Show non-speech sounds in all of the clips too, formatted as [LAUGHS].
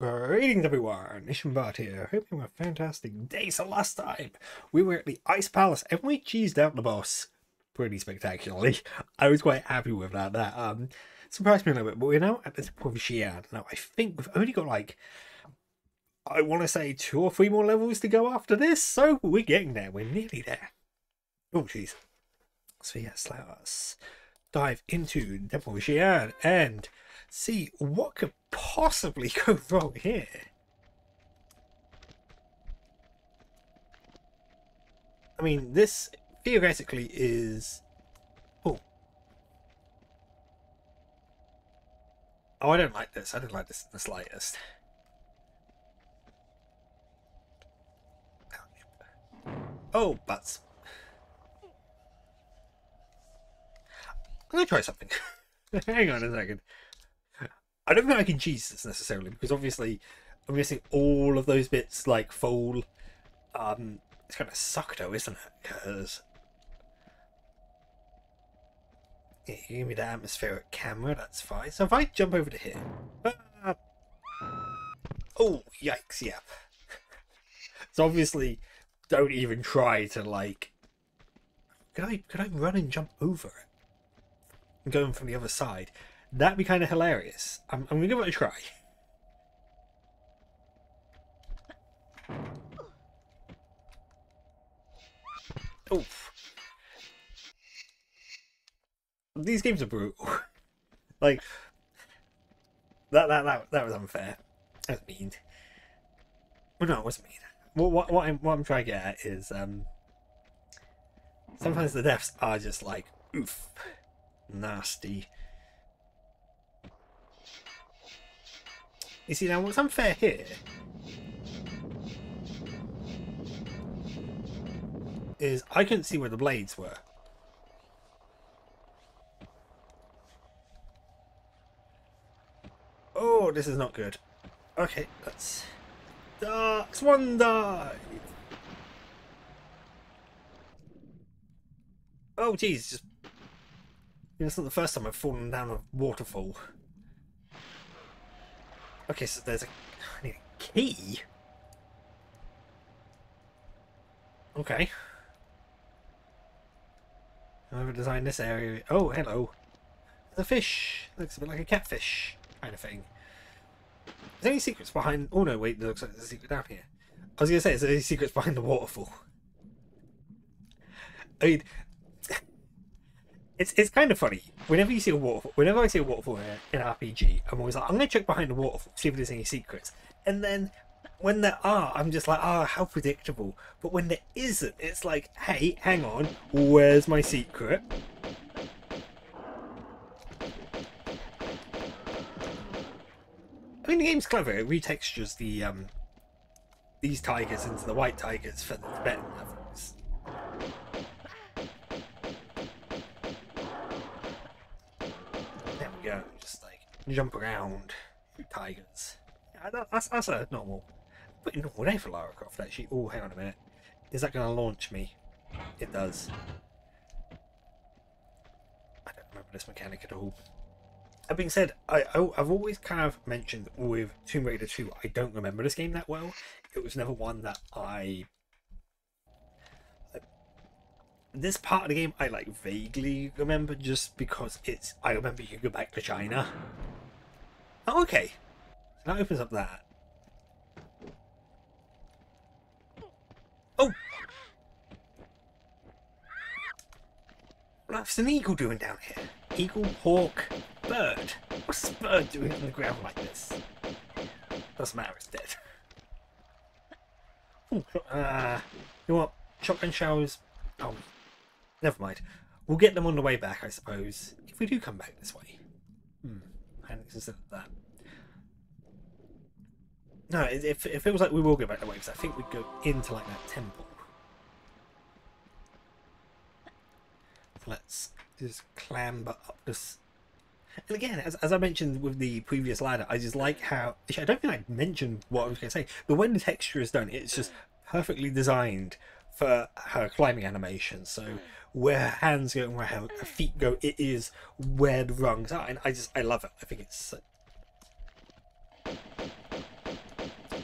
Greetings everyone, Ishambard here, hoping a fantastic day. So last time, we were at the Ice Palace and we cheesed out the boss pretty spectacularly. I was quite happy with that, that um, surprised me a little bit, but we're now at the Temple of Xi'an. Now I think we've only got like, I want to say two or three more levels to go after this, so we're getting there, we're nearly there. Oh jeez. So yes, let us dive into the of Xi'an and see what could possibly [LAUGHS] go wrong here. I mean, this theoretically is. Oh. Oh, I don't like this. I don't like this in the slightest. Oh, butts. I'm gonna try something. [LAUGHS] Hang on a second. I don't think I can cheese this necessarily because obviously I'm missing all of those bits like fall. Um, it's kind of suck though, isn't it? Because yeah, you give me the atmospheric camera, that's fine. So if I jump over to here, uh, oh yikes, yeah. [LAUGHS] so obviously, don't even try to like. Could I could I run and jump over it? And going from the other side. That'd be kind of hilarious. I'm, I'm going to give it a try. Oof. These games are brutal. [LAUGHS] like, that, that, that, that was unfair. That was mean. Well, no, it wasn't mean. What, what, what, I'm, what I'm trying to get at is, um, sometimes the deaths are just like, oof, nasty. You see, now what's unfair here is I couldn't see where the blades were. Oh, this is not good. Okay, let's... Dark Swan dive! Oh, jeez, just... It's not the first time I've fallen down a waterfall. Okay, so there's a, I need a key. Okay. Whoever designed this area. Oh, hello. The fish. Looks a bit like a catfish kind of thing. Is there any secrets behind. Oh no, wait, there looks like there's a secret down here. I was going to say, is there any secrets behind the waterfall? I mean, it's it's kind of funny. Whenever you see a waterfall, whenever I see a waterfall in, in RPG, I'm always like, I'm gonna check behind the waterfall, see if there's any secrets. And then when there are, I'm just like, ah, oh, how predictable. But when there isn't, it's like, hey, hang on, where's my secret? I mean, the game's clever. It retextures the um these tigers into the white tigers for the Tibetan levels. go, just like jump around tigers. That's, that's a normal, pretty normal day for Lara Croft actually. Oh, hang on a minute. Is that going to launch me? It does. I don't remember this mechanic at all. That being said, I, I, have always kind of mentioned with Tomb Raider 2, I don't remember this game that well. It was never one that I this part of the game I like vaguely remember just because it's I remember you go back to China. Oh, okay. So that opens up that. Oh! What's an eagle doing down here? Eagle, hawk, bird. What's bird doing on the ground like this? Doesn't matter, it's dead. Ooh, [LAUGHS] uh, you know what? Shotgun shells. Oh, Never mind. We'll get them on the way back, I suppose. If we do come back this way. Hmm. I hadn't considered that. No, it, it, it feels like we will go back the way because I think we go into like that temple. let's just clamber up this. And again, as, as I mentioned with the previous ladder, I just like how. I don't think I mentioned what I was going to say, but when the texture is done, it's just perfectly designed for her climbing animation. So hmm. where her hands go and where her, her feet go, it is where the rungs are, and I just I love it. I think it's.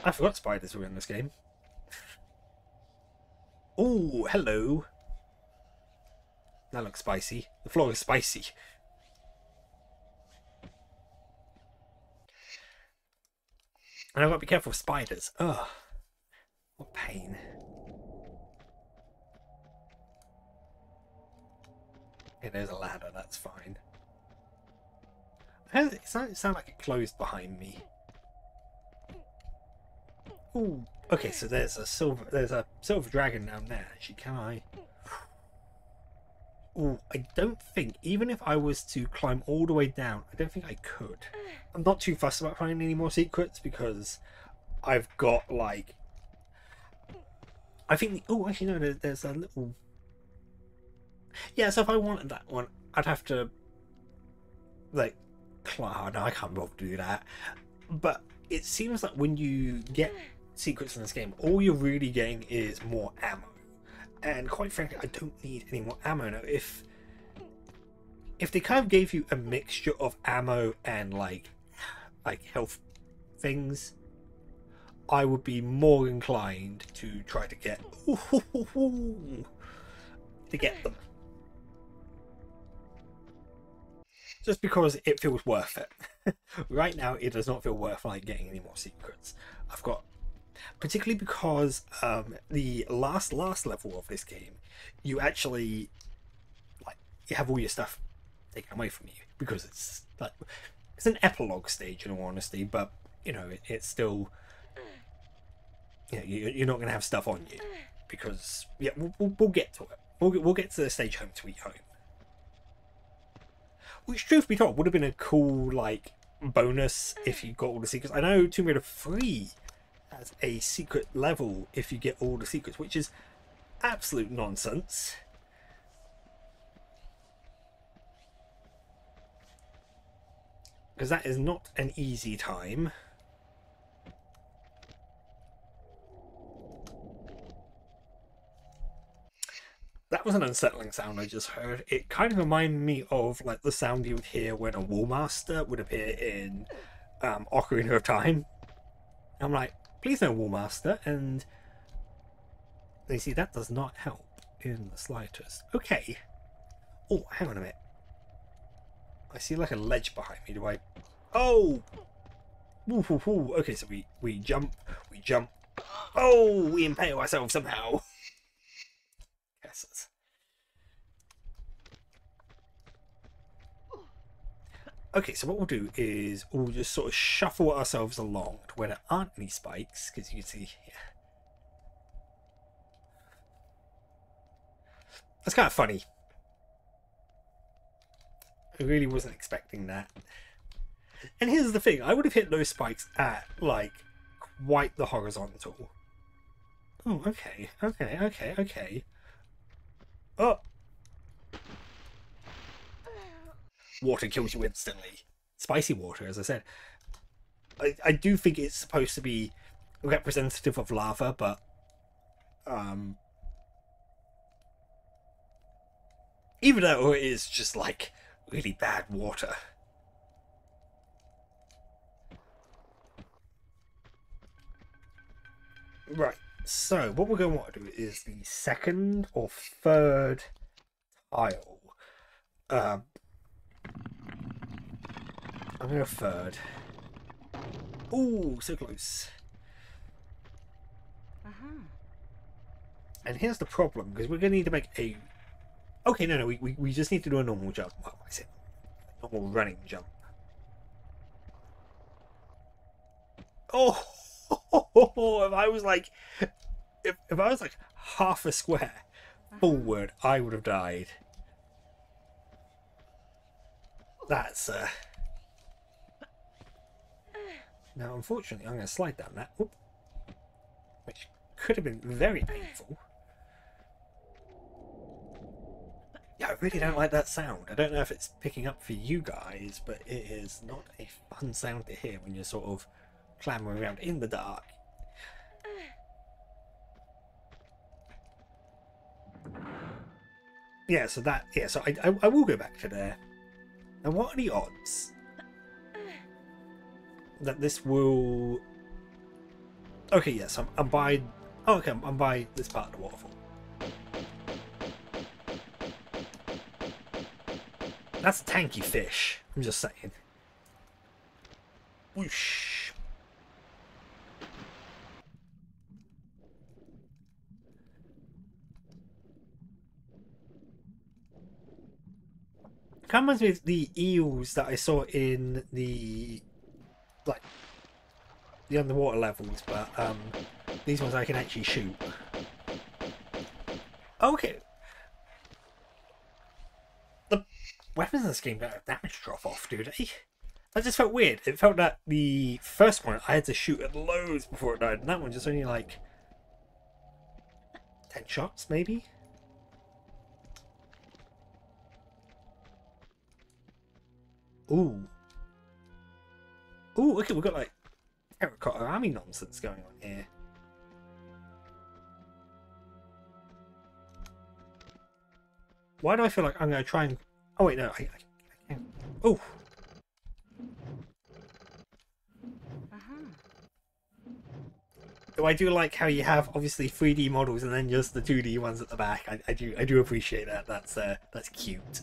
I forgot spiders were in this game. Oh, hello. That looks spicy. The floor is spicy. And I've got to be careful of spiders. Ugh. What pain. Okay, there's a ladder, that's fine. It sounds sound like it closed behind me. Ooh. Okay, so there's a silver there's a silver dragon down there. Actually, can I? Ooh, I don't think even if I was to climb all the way down, I don't think I could. I'm not too fussed about finding any more secrets because I've got like I think oh actually no there's, there's a little yeah so if I wanted that one I'd have to like oh, no I can't do that but it seems like when you get secrets in this game all you're really getting is more ammo and quite frankly I don't need any more ammo now if if they kind of gave you a mixture of ammo and like like health things I would be more inclined to try to get [LAUGHS] to get them. Just because it feels worth it. [LAUGHS] right now, it does not feel worth like getting any more secrets. I've got, particularly because um, the last last level of this game, you actually like you have all your stuff taken away from you because it's like it's an epilogue stage in all honesty, but you know it, it's still you know, you, are not going to have stuff on you because yeah we'll, we'll, we'll get to it. We'll, we'll get to the stage home sweet home. Which, truth be told, would have been a cool like bonus if you got all the secrets. I know Tomb Raider 3 as a secret level if you get all the secrets, which is absolute nonsense. Because that is not an easy time. That was an unsettling sound I just heard. It kind of reminded me of like the sound you would hear when a Wallmaster would appear in um, Ocarina of Time. I'm like, please no Wallmaster, and you see that does not help in the slightest. Okay. Oh, hang on a minute. I see like a ledge behind me. Do I? Oh. Ooh, ooh, ooh. Okay, so we we jump, we jump. Oh, we impale ourselves somehow. [LAUGHS] Okay, so what we'll do is we'll just sort of shuffle ourselves along to where there aren't any spikes, because you can see. That's kind of funny. I really wasn't expecting that. And here's the thing, I would have hit those spikes at, like, quite the horizontal. Oh, okay, okay, okay, okay. Oh! Water kills you instantly. Spicy water, as I said. I, I do think it's supposed to be representative of lava, but um, even though it is just like really bad water. Right, so what we're going to want to do is the second or third tile. Um, I'm going to third. Ooh, so close. Uh-huh. And here's the problem, because we're going to need to make a... Okay, no, no, we, we, we just need to do a normal jump. Well, I said normal running jump. Oh, [LAUGHS] if I was like, if, if I was like half a square uh-huh. forward, I would have died. That's, uh... Now, unfortunately, I'm going to slide down that, which could have been very painful. Yeah, I really don't like that sound. I don't know if it's picking up for you guys, but it is not a fun sound to hear when you're sort of clambering around in the dark. Yeah, so that, yeah, so I, I, I will go back to there. And what are the odds that this will Okay, yes, I'm, I'm by. Oh, okay, I'm, by this part of the waterfall. That's tanky fish. I'm just saying. Whoosh. Of reminds me of the eels that I saw in the like the underwater levels, but um, these ones I can actually shoot. Okay. The weapons in this game don't have damage drop off, do they? That just felt weird. It felt that the first one I had to shoot at loads before it died, and that one just only like 10 shots, maybe? Ooh. Ooh, okay, we've got like terracotta army nonsense going on here. Why do I feel like I'm going to try and... Oh, wait, no. I, I, I. Oh. Do I do like how you have obviously 3D models and then just the 2D ones at the back? I, I do I do appreciate that. That's uh, that's cute.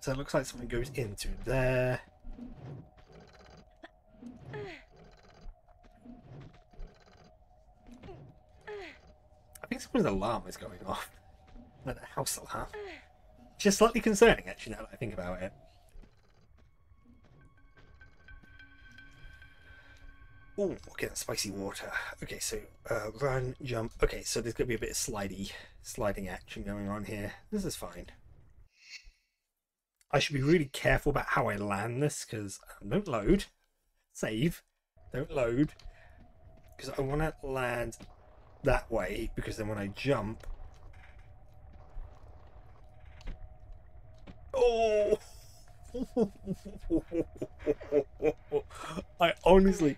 So it looks like something goes into there. Someone's alarm is going off. [LAUGHS] Like the house alarm. Just slightly concerning, actually, now that I think about it. Oh, okay, that's spicy water. Okay, so uh, run, jump. Okay, so there's going to be a bit of slidey, sliding action going on here. This is fine. I should be really careful about how I land this because um, don't load, save, don't load, because I want to land that way because then when I jump, oh, [LAUGHS] I honestly,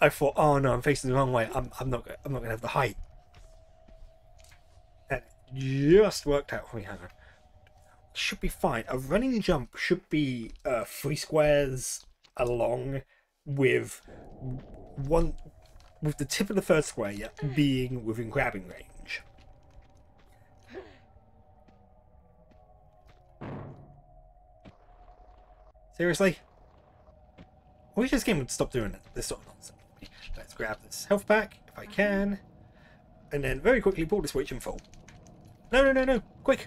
I thought, oh no, I'm facing the wrong way. I'm, I'm not, I'm not gonna have the height. And just worked out for me. Hang on should be fine. A running jump should be uh, three squares along with one with the tip of the first square being within grabbing range. Seriously? I wish this game would stop doing this sort of nonsense. Let's grab this health pack if I can. And then very quickly pull the switch and fall. No, no, no, no. Quick.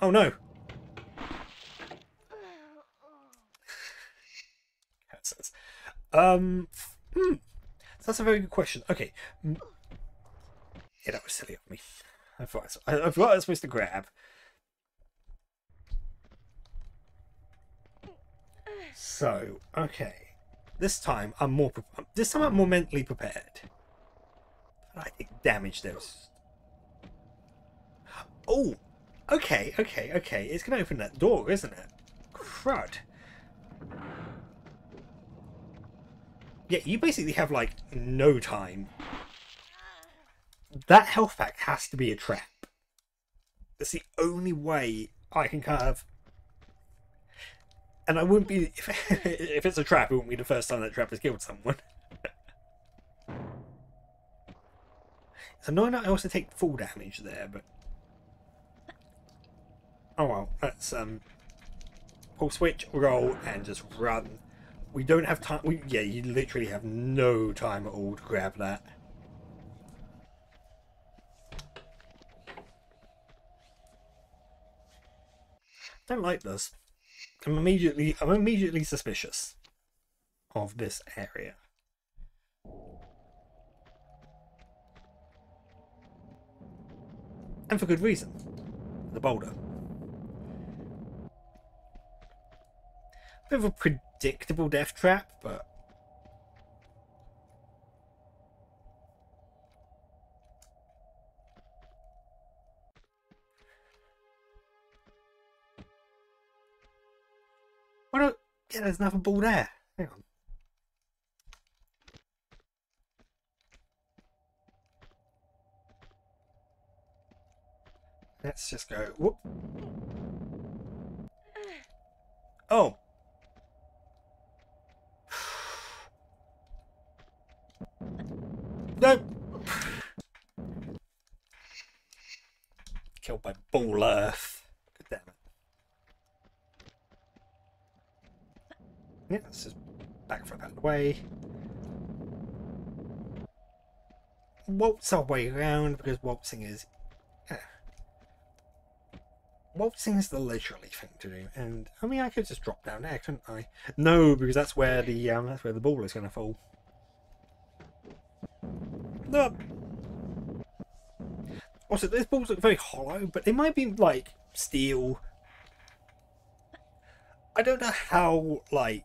Oh no. [SIGHS] Um, hmm. That's a very good question. Okay. Yeah, that was silly of me. I thought I, I thought I was supposed to grab. So, okay. This time I'm more. This time I'm more mentally prepared. I think damage those. Oh, Okay, okay, okay. It's going to open that door, isn't it? Crud. Yeah, you basically have, like, no time. That health pack has to be a trap. That's the only way I can kind of... And I wouldn't be... If, [LAUGHS] if it's a trap, it wouldn't be the first time that trap has killed someone. so no, I also take full damage there, but... Oh well, let's um, pull switch, roll, and just run. We don't have time. We, yeah, you literally have no time at all to grab that. Don't like this. I'm immediately I'm immediately suspicious of this area. And for good reason. The boulder. Bit of a predictable death trap, but... Why don't... Yeah, there's another ball there. Hang on. Let's just go. Whoop. Oh, No! Killed by Ball Earth. God damn it. Yeah, this is back from that way. Waltz our way around because waltzing is. Yeah. Waltzing is the leisurely thing to do, and I mean I could just drop down there, couldn't I? No, because that's where the um, that's where the ball is going to fall. Look. Also, those balls look very hollow, but they might be like steel. I don't know how like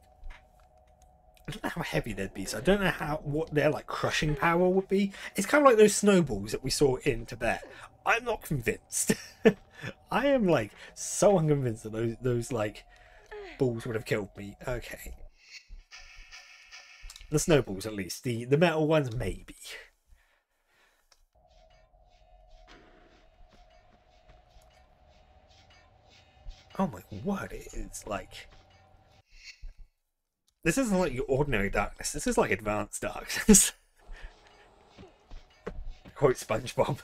I don't know how heavy they'd be, so I don't know how what their like crushing power would be. It's kind of like those snowballs that we saw in Tibet. I'm not convinced. [LAUGHS] I am like so unconvinced that those those like balls would have killed me. Okay. The snowballs at least. The the metal ones maybe. Oh my word, it is like this isn't like your ordinary darkness. This is like advanced darkness. [LAUGHS] Quote SpongeBob.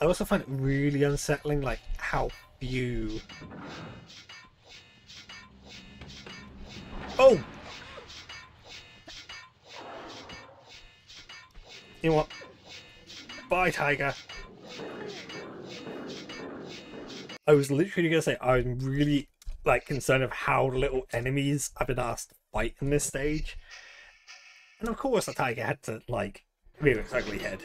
I also find it really unsettling, like how few. Oh. You know what? Bye, Tiger. I was literally gonna say I'm really like concerned of how little enemies I've been asked to fight in this stage. And of course the tiger had to like rear its ugly head.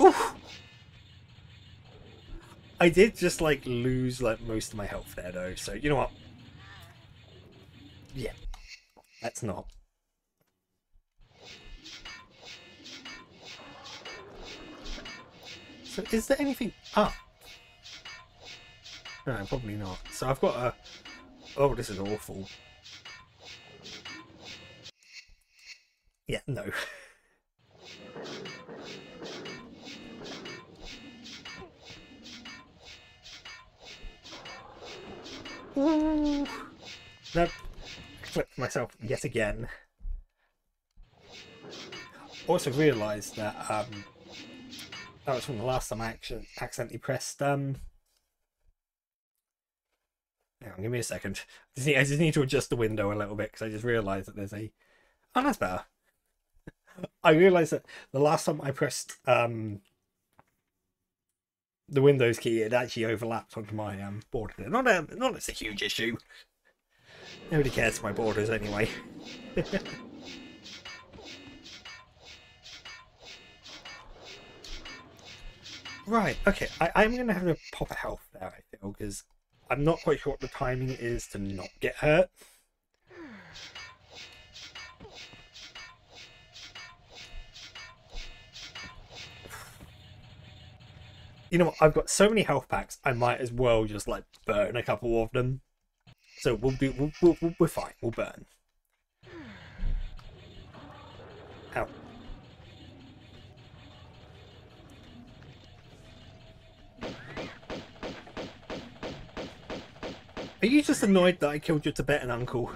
Oof. I did just like lose like most of my health there though, so you know what? Yeah. That's not. Is there anything up? No, probably not. So I've got a... Oh, this is awful. Yeah, no. Ooh. Nope. Clipped myself yet again. Also realised that um, that was from the last time I actually accidentally pressed. Um, on, give me a second. I just, need, I just need to adjust the window a little bit because I just realised that there's a. Oh, that's better. [LAUGHS] I realised that the last time I pressed um, the Windows key, it actually overlapped onto my um, border. Not a, not it's a huge issue. Nobody cares my borders anyway. [LAUGHS] Right, okay. I, I'm going to have to pop a health there, I feel, because I'm not quite sure what the timing is to not get hurt. You know what? I've got so many health packs, I might as well just, like, burn a couple of them. So we'll do, we'll, we'll, we'll, we're fine. We'll burn. Are you just annoyed that I killed your Tibetan uncle?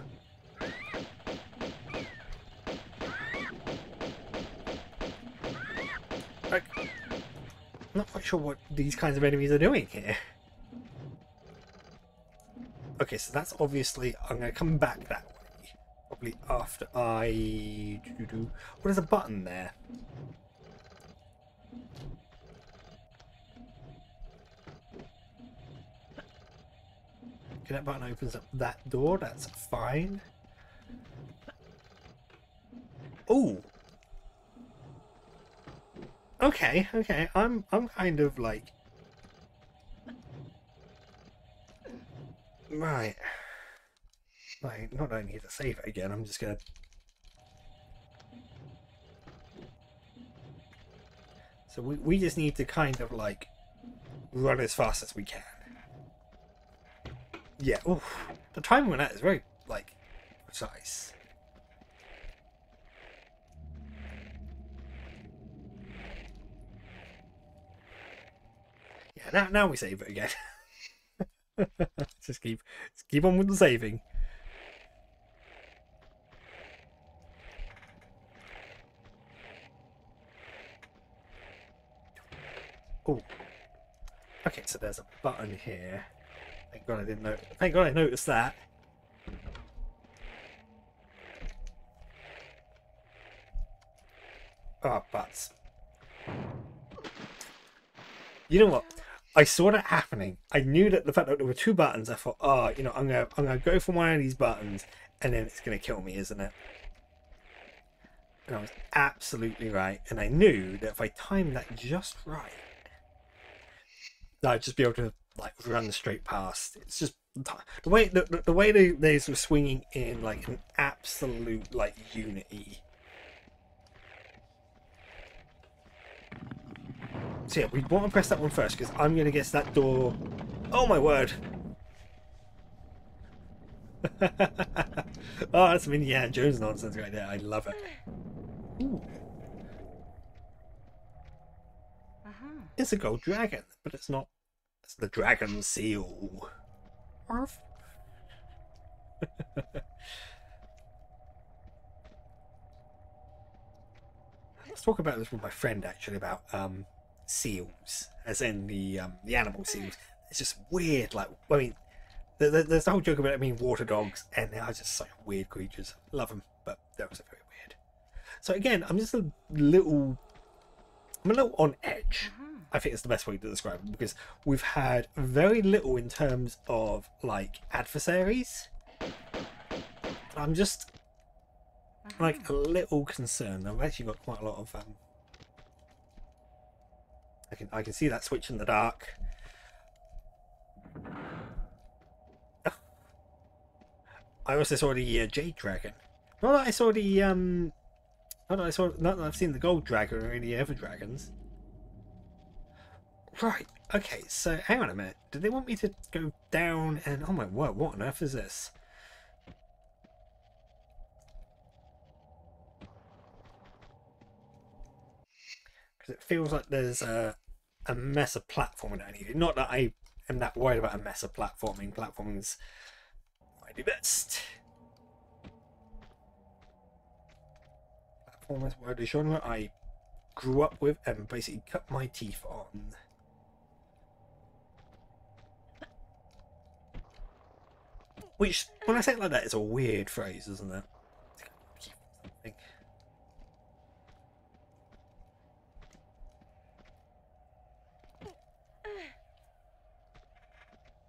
I'm not quite sure what these kinds of enemies are doing here. Okay, so that's obviously... I'm going to come back that way. Probably after I... What is a button there? Okay, that button opens up that door. That's fine. Oh. Okay, okay. I'm I'm kind of like Right. Right, not only need to save it again, I'm just gonna So we, we just need to kind of like run as fast as we can. Yeah, oof. The timing on that is very, like, precise. Yeah, now, now we save it again. [LAUGHS] just keep, just keep on with the saving. Oh. Okay, so there's a button here. Thank God I didn't know. Thank God I noticed that. Oh, butts. You know what? I saw that happening. I knew that the fact that there were two buttons, I thought, oh, you know, I'm gonna I'm gonna go for one of these buttons and then it's gonna kill me, isn't it? And I was absolutely right. And I knew that if I timed that just right, I'd just be able to like run straight past. It's just the way the, the way they they were swinging in like an absolute like unity. So yeah, we want to press that one first because I'm going to guess that door. Oh my word! [LAUGHS] oh, that's some Indiana Jones nonsense right there. I love it. Ooh. It's a gold dragon, but it's not. The dragon seal. Arf. [LAUGHS] Let's talk about this with my friend actually about um, seals, as in the um, the animal seals. It's just weird. Like, I mean, there's the whole joke about it being water dogs, and they are just such weird creatures. Love them, but that was very weird. So again, I'm just a little, I'm a little on edge. Mm-hmm. I think it's the best way to describe it because we've had very little in terms of like adversaries. I'm just like a little concerned. I've actually got quite a lot of um, I can I can see that switch in the dark. I also saw the uh, Jade Dragon. Not that I saw the um. Not that I saw. Not that I've seen the Gold Dragon or any other dragons. Right. Okay. So hang on a minute. Did they want me to go down and? Oh my word! What on earth is this? because it feels like there's a, a mess of platforming I need. Not that I am that worried about a mess of platforming. Platforming's I do best. Platformers the genre I grew up with and basically cut my teeth on. Which, when I say it like that, it's a weird phrase, isn't it?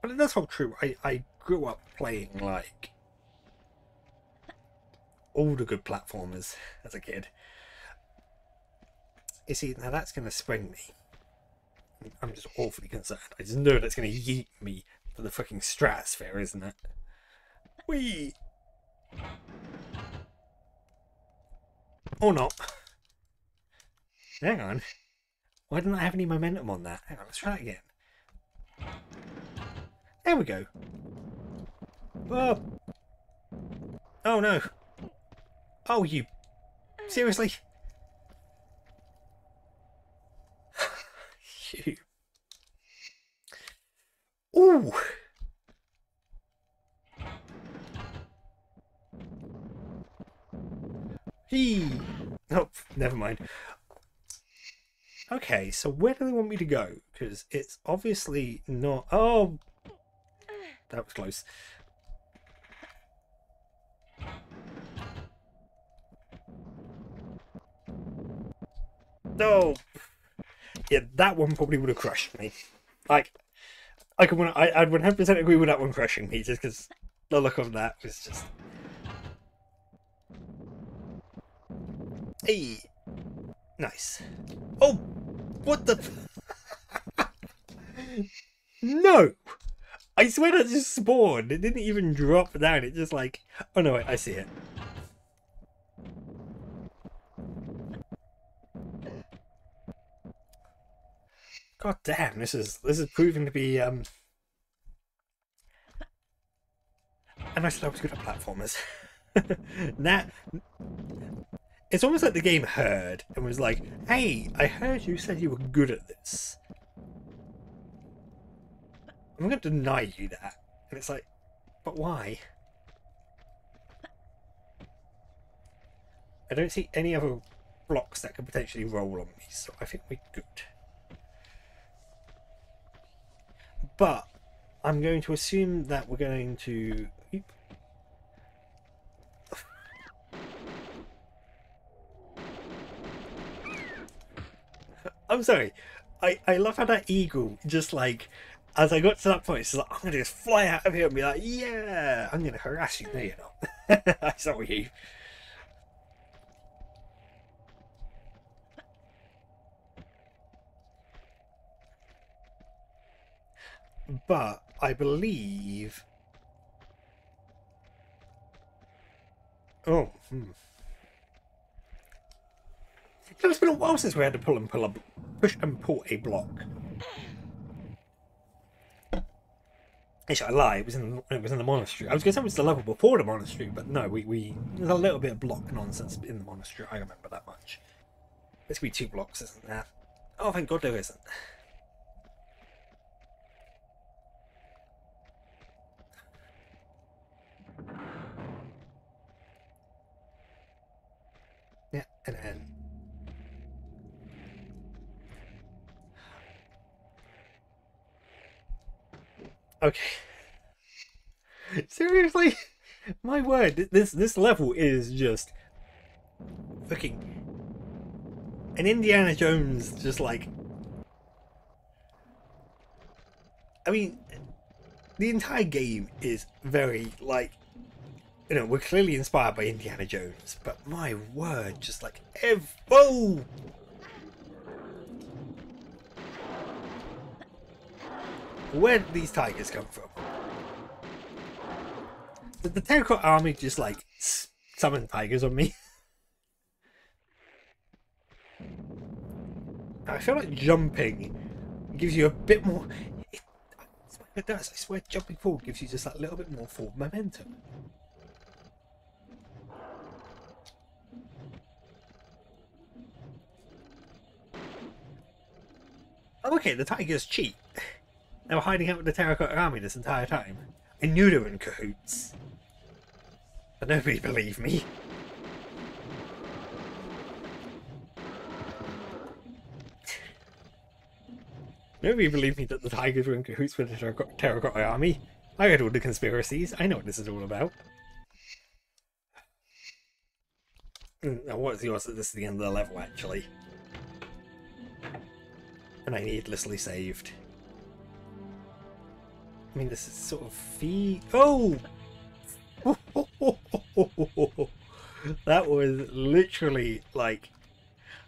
But that's all true. I, I grew up playing like all the good platformers as a kid. You see, now that's going to spring me. I'm just awfully concerned. I just know that's going to yeet me to the fucking stratosphere, isn't it? Whee! Or oh, not. Hang on. Why didn't I have any momentum on that? Hang on, let's try that again. There we go. Oh. Oh no. Oh, you. Seriously? [LAUGHS] you. Ooh. He. Oh, never mind. Okay, so where do they want me to go? Because it's obviously not... Oh, that was close. No! Yeah, that one probably would have crushed me. Like, I could, I, I'd 100% agree with that one crushing me, just because the look of that was just... Hey! Nice. Oh! What the... [LAUGHS] no! I swear that just spawned. It didn't even drop down. It just like... Oh no, wait, I see it. God damn, this is this is proving to be um said I was good at platformers. [LAUGHS] that it's almost like the game heard and was like, hey, I heard you said you were good at this. I'm going to deny you that. And it's like, but why? I don't see any other blocks that could potentially roll on me, so I think we're good. but I'm going to assume that we're going to. Oop. I'm sorry. I, I love how that eagle just like as I got to that point, it's like I'm gonna just fly out of here and be like, yeah, I'm gonna harass you. No, you're not. I saw you. But I believe. Oh, hmm. It's been a while since we had to pull and pull a push and pull a block. Actually, I lie. It was in it was in the monastery. I was going to say it was the level before the monastery, but no, we we there's a little bit of block nonsense in the monastery. I remember that much. There's be two blocks, isn't there? Oh, thank God there isn't. Yeah, and then Okay. Seriously? My word, this this level is just fucking an Indiana Jones just like I mean the entire game is very like you know, we're clearly inspired by Indiana Jones, but my word, just like ev oh Where did these tigers come from? Did the Terracotta Army just like summon tigers on me? [LAUGHS] I feel like jumping gives you a bit more. It, it does. I swear, jumping forward gives you just that little bit more forward momentum. Oh, okay, the tigers cheat. They were hiding out with the Terracotta Army this entire time. I knew they were in cahoots. But nobody believed me. Nobody believed me that the Tigers were in cahoots with the Terracotta Army. I read all the conspiracies. I know what this is all about. Mm, now, what's yours? This is the end of the level, actually. And I needlessly saved. I mean, this is sort of fee. Oh! [LAUGHS] that was literally like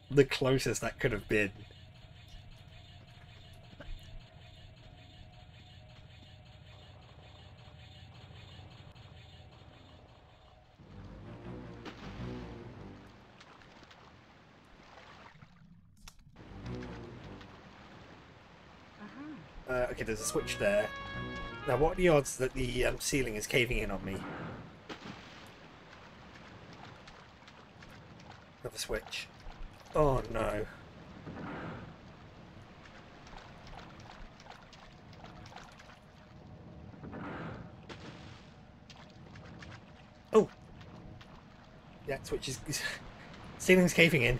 the closest that could have been. Uh, okay, there's a switch there. Now, what are the odds that the um, ceiling is caving in on me? Another switch. Oh no. Oh! Yeah, switch is... [LAUGHS] ceiling's caving in.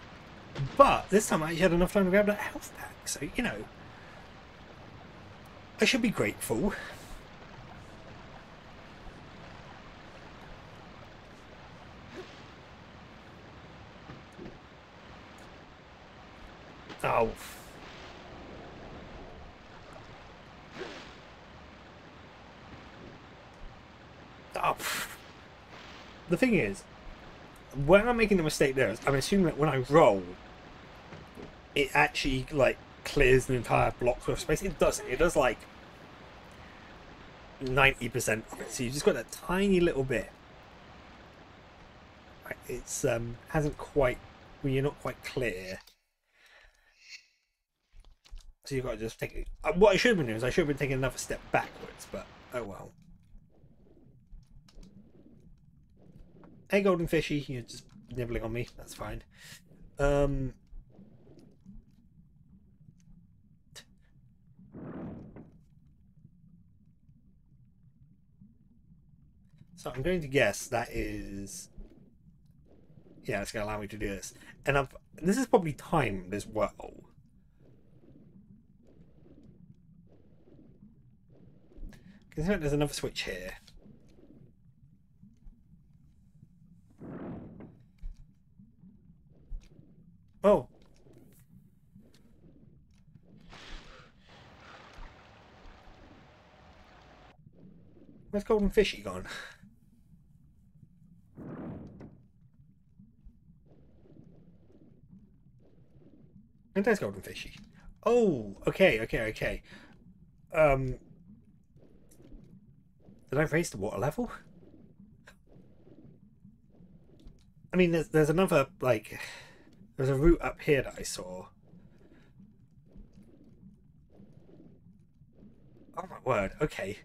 But this time I actually had enough time to grab that health pack, so, you know... I should be grateful. Oh. The thing is, when I'm making the mistake there, I'm assuming that when I roll, it actually like clears the entire block of space. It doesn't. It does like 90% of it. So you've just got that tiny little bit. It's um hasn't quite Well, you're not quite clear. So you've got to just take uh, What I should have been doing is I should have been taking another step backwards, but oh well. Hey, golden fishy, you're just nibbling on me. That's fine. Um. So I'm going to guess that is. Yeah, it's going to allow me to do this, and I've. This is probably timed as well. Considering there's another switch here. Oh. Where's Golden Fishy gone? And there's Golden Fishy. Oh, okay, okay, okay. Um, did I raise the water level? I mean, there's there's another like there's a route up here that I saw. Oh my word! Okay.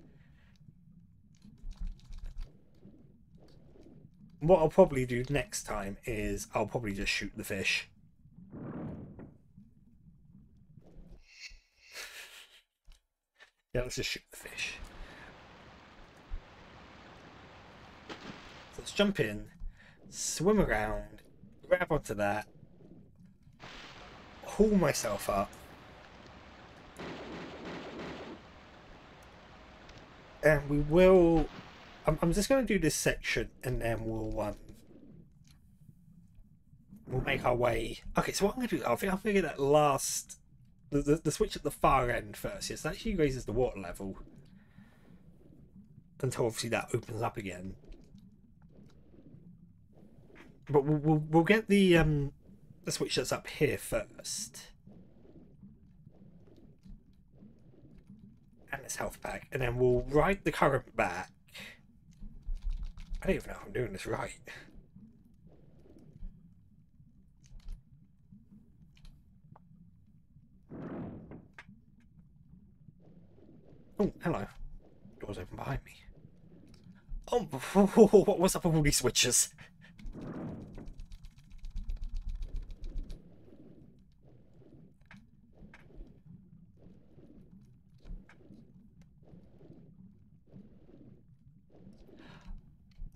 What I'll probably do next time is I'll probably just shoot the fish. Yeah, let's just shoot the fish. Let's jump in, swim around, grab onto that, haul myself up, and we will. I'm, I'm just going to do this section, and then we'll um, we'll make our way. Okay, so what I'm going to do, I think to get that last the, the, the switch at the far end first. Yes, that actually raises the water level until obviously that opens up again. But we'll we'll, we'll get the um the switch that's up here first. And this health pack, and then we'll ride the current back. I don't even know if I'm doing this right. Oh, hello. Door's open behind me. Oh, [LAUGHS] what was up with all these switches?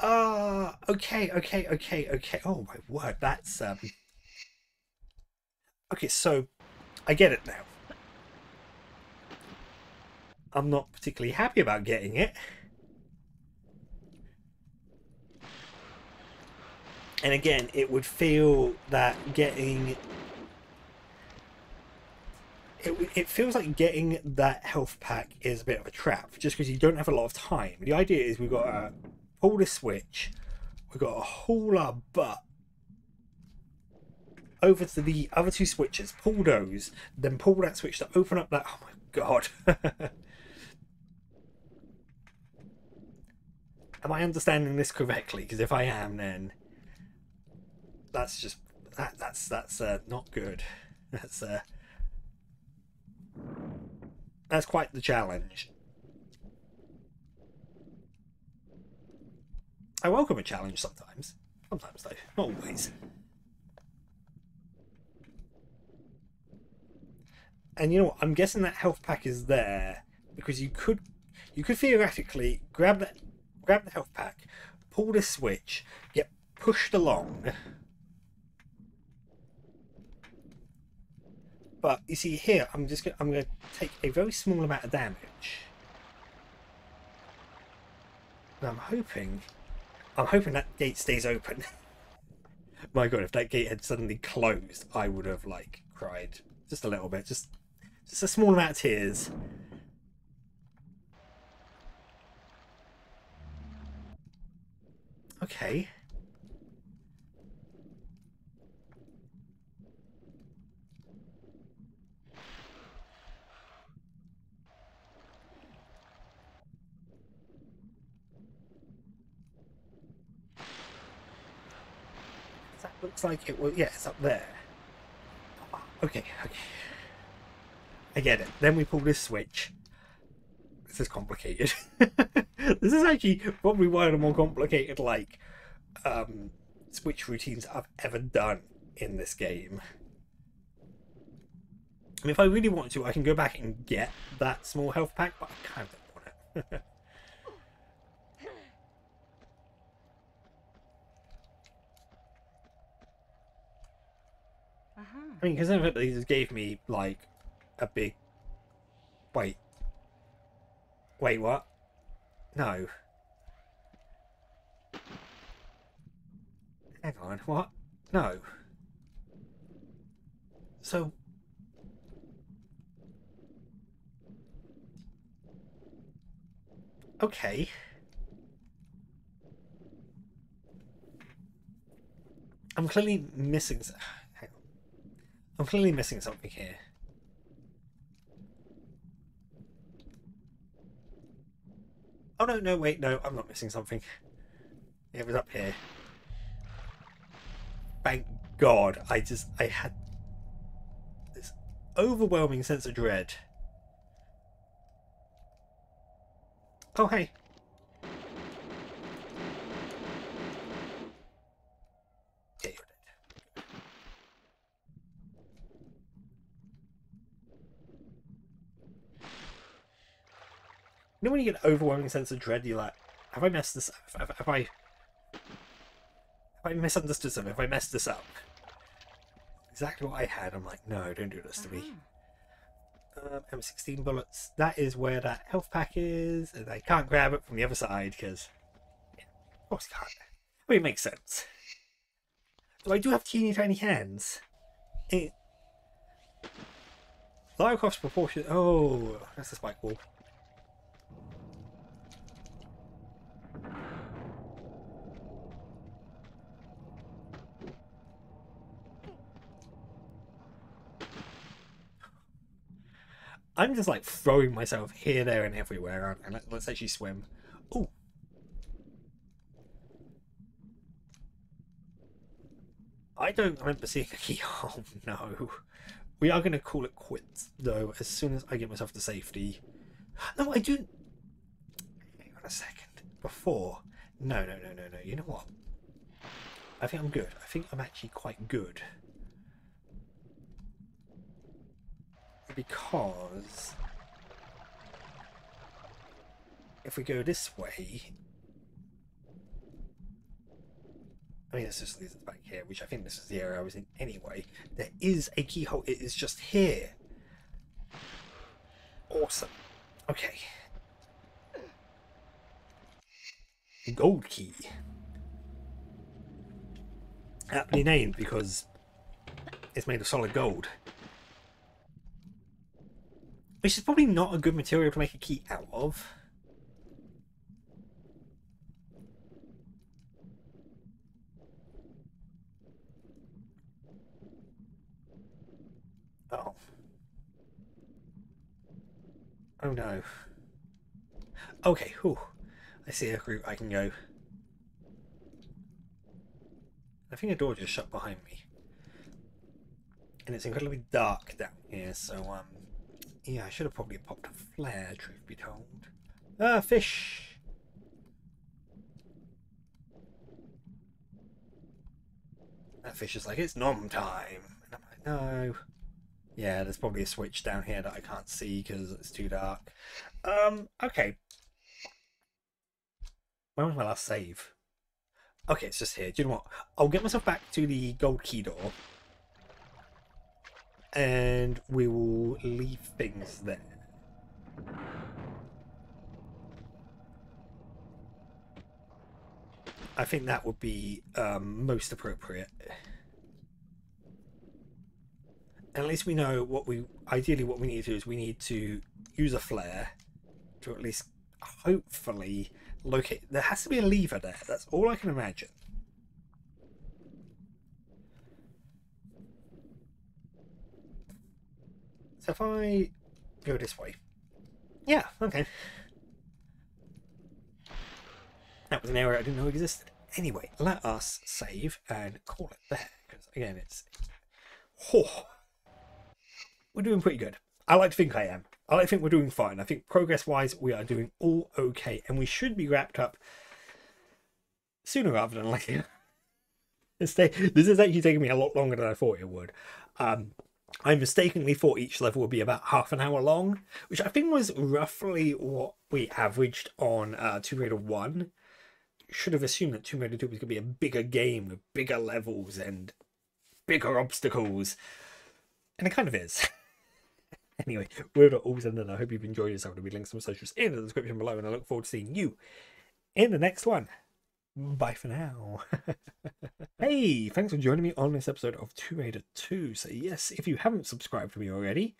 Ah, uh, okay, okay, okay, okay. Oh my word, that's um. Okay, so I get it now. I'm not particularly happy about getting it. And again, it would feel that getting it, it feels like getting that health pack is a bit of a trap just because you don't have a lot of time. The idea is we've got to pull the switch, we've got to haul our butt over to the other two switches, pull those, then pull that switch to open up that. Oh my god. [LAUGHS] am I understanding this correctly? Because if I am, then that's just that that's that's uh, not good. [LAUGHS] That's uh, that's quite the challenge. I welcome a challenge sometimes. Sometimes though, not always. And you know what? I'm guessing that health pack is there because you could you could theoretically grab that grab the health pack, pull the switch, get pushed along. But you see here, I'm just gonna, I'm going to take a very small amount of damage. And I'm hoping, I'm hoping that gate stays open. [LAUGHS] My God, if that gate had suddenly closed, I would have like cried just a little bit, just just a small amount of tears. Okay. That looks like it will. Yeah, it's up there. Okay, okay. I get it. Then we pull this switch. This is complicated. [LAUGHS] this is actually probably one of the more complicated, like, um, switch routines I've ever done in this game. I mean, if I really want to, I can go back and get that small health pack, but I kind of don't want it. [LAUGHS] I mean, because they just gave me, like, a big... Wait. Wait, what? No. Hang on, what? No. So... Okay. I'm clearly missing... I'm clearly missing something here. Oh no, no, wait, no, I'm not missing something. It was up here. Thank God, I just, I had this overwhelming sense of dread. Oh, hey. You know when you get an overwhelming sense of dread, you're like, have I messed this up? Have, have I... Have I misunderstood something? Have I messed this up? Exactly what I had. I'm like, no, don't do this to me. Um, M16 bullets. That is where that health pack is, and I can't grab it from the other side because, yeah, of course, I can't. I mean, it makes sense. So I do have teeny tiny hands. It... Lara Croft's proportion. Oh, that's a spike wall. I'm just like throwing myself here, there, and everywhere. And let's actually swim. Oh. I don't remember seeing a key. Oh no. We are going to call it quits, though, as soon as I get myself to safety. No, I do. Hang on a second. Before. No, no, no, no, no. You know what? I think I'm good. I think I'm actually quite good. Because if we go this way, I mean, this just leads us back here, which I think this is the area I was in anyway. There is a keyhole. It is just here. Awesome. Okay. Gold key. Aptly named because it's made of solid gold. Which is probably not a good material to make a key out of. Oh. Oh no. Okay, whew. I see a route I can go. I think a door just shut behind me. And it's incredibly dark down here, so um yeah, I should have probably popped a flare, truth be told. Ah, fish! That fish is like, it's nom time. And I'm like, no. Yeah, there's probably a switch down here that I can't see because it's too dark. Um, okay. When was my last save? Okay, it's just here. Do you know what? I'll get myself back to the gold key door and we will leave things there. I think that would be um, most appropriate. at least we know what we ideally what we need to do is we need to use a flare to at least hopefully locate. There has to be a lever there. That's all I can imagine. If I go this way. Yeah, okay. That was an area I didn't know existed. Anyway, let us save and call it there. Because again, it's... Oh, we're doing pretty good. I like to think I am. I like to think we're doing fine. I think progress-wise, we are doing all okay. And we should be wrapped up sooner rather than later. [LAUGHS] this, this is actually taking me a lot longer than I thought it would. Um, I mistakenly thought each level would be about half an hour long, which I think was roughly what we averaged on uh, Tomb Raider 1. Should have assumed that Tomb Raider 2 was going to be a bigger game with bigger levels and bigger obstacles. And it kind of is. [LAUGHS] Anyway, with all said and done, I hope you've enjoyed yourself. There'll be links to socials in the description below, and I look forward to seeing you in the next one. Bye for now. [LAUGHS] hey, thanks for joining me on this episode of Tomb Raider 2. So, yes, if you haven't subscribed to me already,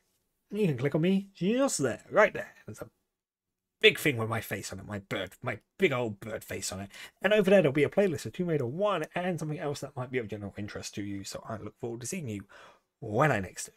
you can click on me just there, right there. There's a big thing with my face on it, my bird, my big old bird face on it. And over there, there'll be a playlist of Tomb Raider 1 and something else that might be of general interest to you. So I look forward to seeing you when I next do.